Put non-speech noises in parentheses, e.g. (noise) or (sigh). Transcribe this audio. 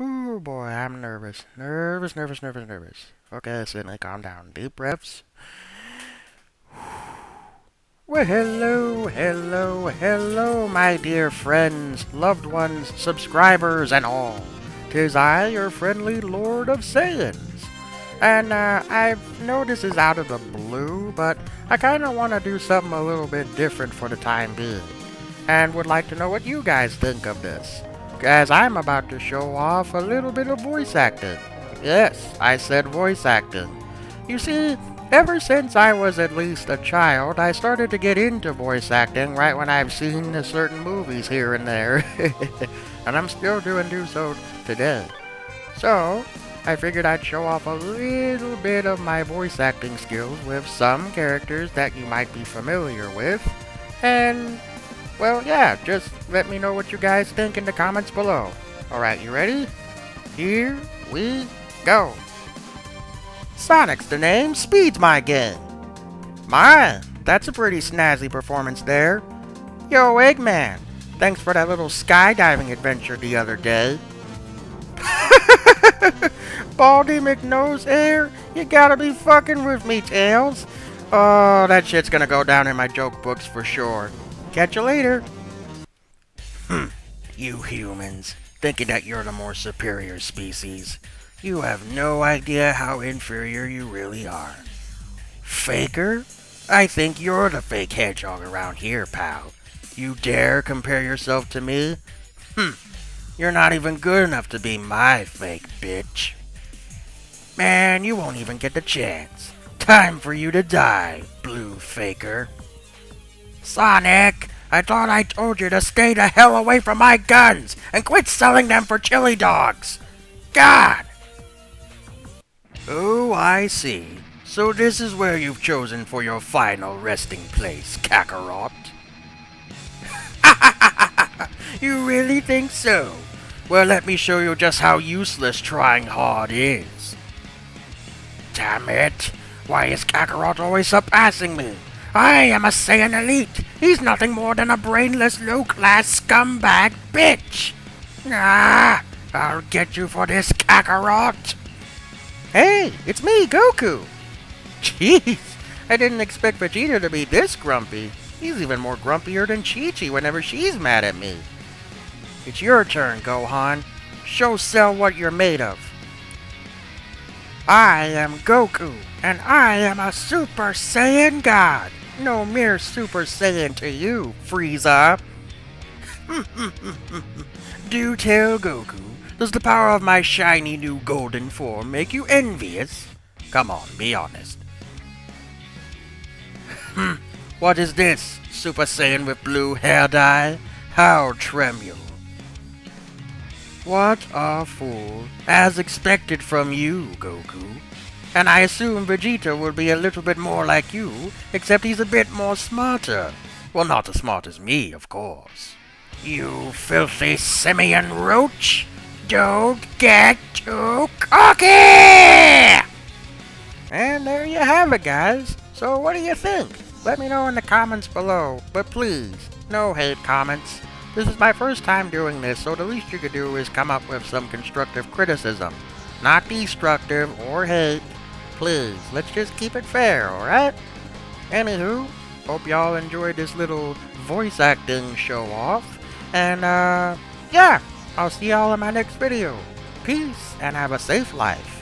Oh boy, I'm nervous. Nervous, nervous, nervous, nervous. Okay, Sidney, calm down. Deep breaths. Well, hello, hello, hello, my dear friends, loved ones, subscribers, and all. Tis I, your friendly Lord of Saiyans. And uh, I know this is out of the blue, but I kind of want to do something a little bit different for the time being. And would like to know what you guys think of this. As I'm about to show off a little bit of voice acting. Yes, I said voice acting. You see, ever since I was at least a child, I started to get into voice acting right when I've seen certain movies here and there. (laughs) and I'm still doing do so today. So, I figured I'd show off a little bit of my voice acting skills with some characters that you might be familiar with. And, well, yeah, just let me know what you guys think in the comments below. Alright, you ready? Here we go. Sonic's the name, Speed's my game. My, that's a pretty snazzy performance there. Yo, Eggman, thanks for that little skydiving adventure the other day. (laughs) Baldy McNosehair? You gotta be fucking with me, Tails. Oh, that shit's gonna go down in my joke books for sure. Catch you later. Hmm, you humans, thinking that you're the more superior species. You have no idea how inferior you really are. Faker? I think you're the fake hedgehog around here, pal. You dare compare yourself to me? Hmm, you're not even good enough to be my fake bitch. Man, you won't even get the chance. Time for you to die, blue faker. Sonic, I thought I told you to stay the hell away from my guns and quit selling them for chili dogs. God! Oh, I see. So this is where you've chosen for your final resting place, Kakarot. (laughs) you really think so? Well, let me show you just how useless trying hard is. Damn it! Why is Kakarot always surpassing me? I am a Saiyan Elite! He's nothing more than a brainless, low-class scumbag bitch! Ah! I'll get you for this, Kakarot! Hey, it's me, Goku! Jeez, I didn't expect Vegeta to be this grumpy. He's even more grumpier than Chi-Chi whenever she's mad at me. It's your turn, Gohan. Show Cell what you're made of. I am Goku, and I am a Super Saiyan God. No mere Super Saiyan to you, Frieza. (laughs) Do tell Goku, does the power of my shiny new golden form make you envious? Come on, be honest. Hmm, (laughs) what is this, Super Saiyan with blue hair dye? How tremule. What a fool. As expected from you, Goku. And I assume Vegeta will be a little bit more like you, except he's a bit more smarter. Well, not as smart as me, of course. You filthy simian roach! Don't get too cocky! And there you have it, guys. So what do you think? Let me know in the comments below. But please, no hate comments. This is my first time doing this, so the least you could do is come up with some constructive criticism. Not destructive or hate. Please, let's just keep it fair, alright? Anywho, hope y'all enjoyed this little voice acting show off. And, uh, yeah, I'll see y'all in my next video. Peace, and have a safe life.